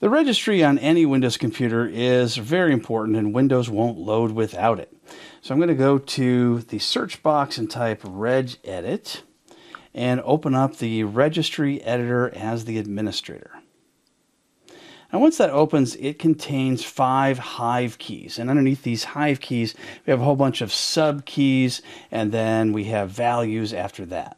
The registry on any Windows computer is very important and Windows won't load without it. So I'm going to go to the search box and type regedit and open up the registry editor as the administrator. And once that opens, it contains five Hive keys. And underneath these Hive keys, we have a whole bunch of sub keys, and then we have values after that.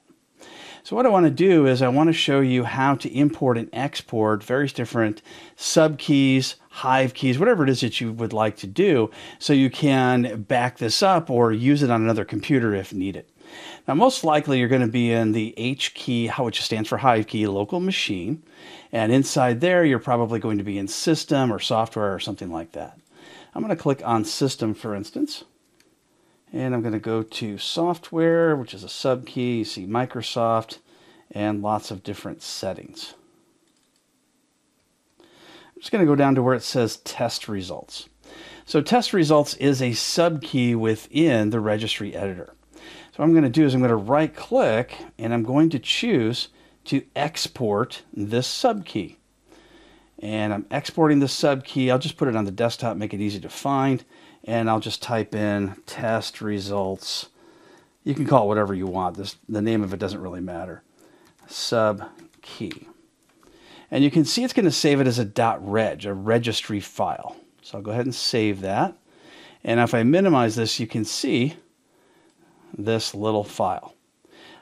So what I want to do is I want to show you how to import and export various different sub keys, hive keys, whatever it is that you would like to do so you can back this up or use it on another computer if needed. Now, most likely you're going to be in the H key, which stands for Hive key, local machine. And inside there, you're probably going to be in system or software or something like that. I'm going to click on system, for instance. And I'm going to go to software, which is a sub key. You see Microsoft and lots of different settings. I'm just going to go down to where it says test results. So test results is a sub key within the registry editor. So what I'm going to do is I'm going to right click and I'm going to choose to export this sub key. And I'm exporting the sub key. I'll just put it on the desktop, make it easy to find and I'll just type in test results. You can call it whatever you want. This, the name of it doesn't really matter. Sub key. And you can see it's going to save it as a .reg, a registry file. So I'll go ahead and save that. And if I minimize this, you can see this little file.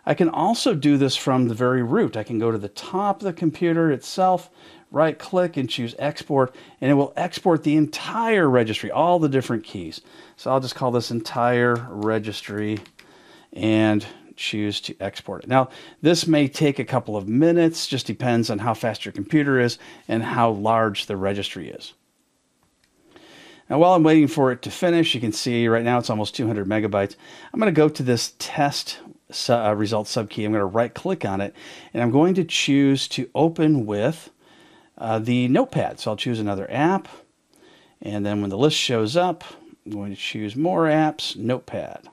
I can also do this from the very root. I can go to the top of the computer itself, right click and choose export and it will export the entire registry, all the different keys. So I'll just call this entire registry and choose to export it. Now, this may take a couple of minutes, just depends on how fast your computer is and how large the registry is. Now, while I'm waiting for it to finish, you can see right now it's almost 200 megabytes. I'm going to go to this test uh, result subkey. I'm going to right click on it and I'm going to choose to open with uh, the notepad. So I'll choose another app. And then when the list shows up, I'm going to choose more apps, notepad.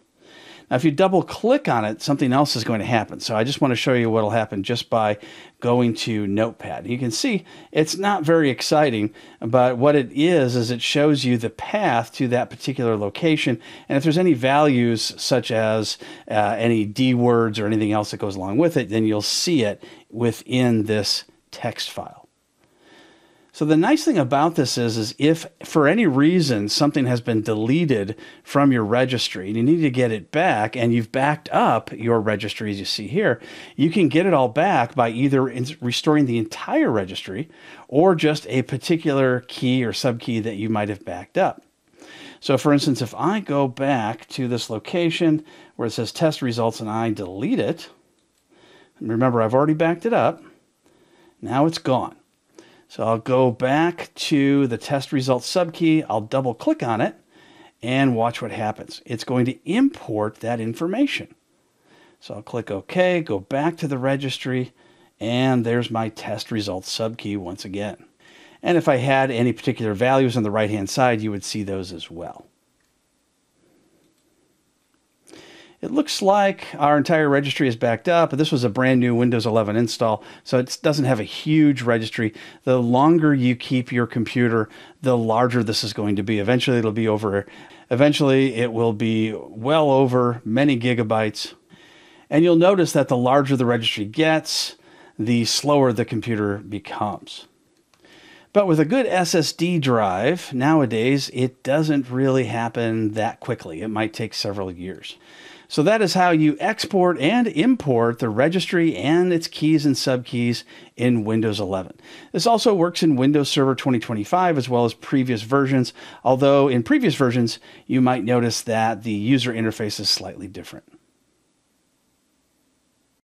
Now, if you double click on it, something else is going to happen. So I just want to show you what will happen just by going to Notepad. You can see it's not very exciting, but what it is, is it shows you the path to that particular location. And if there's any values, such as uh, any DWORDs or anything else that goes along with it, then you'll see it within this text file. So the nice thing about this is, is if for any reason something has been deleted from your registry and you need to get it back and you've backed up your registry as you see here, you can get it all back by either restoring the entire registry or just a particular key or subkey that you might have backed up. So for instance, if I go back to this location where it says test results and I delete it, remember I've already backed it up, now it's gone. So I'll go back to the test results subkey. I'll double click on it and watch what happens. It's going to import that information. So I'll click OK, go back to the registry, and there's my test results subkey once again. And if I had any particular values on the right hand side, you would see those as well. It looks like our entire registry is backed up. This was a brand new Windows 11 install, so it doesn't have a huge registry. The longer you keep your computer, the larger this is going to be. Eventually, it'll be over. Eventually, it will be well over many gigabytes. And you'll notice that the larger the registry gets, the slower the computer becomes. But with a good SSD drive, nowadays, it doesn't really happen that quickly. It might take several years. So that is how you export and import the registry and its keys and subkeys in Windows 11. This also works in Windows Server 2025 as well as previous versions, although in previous versions you might notice that the user interface is slightly different.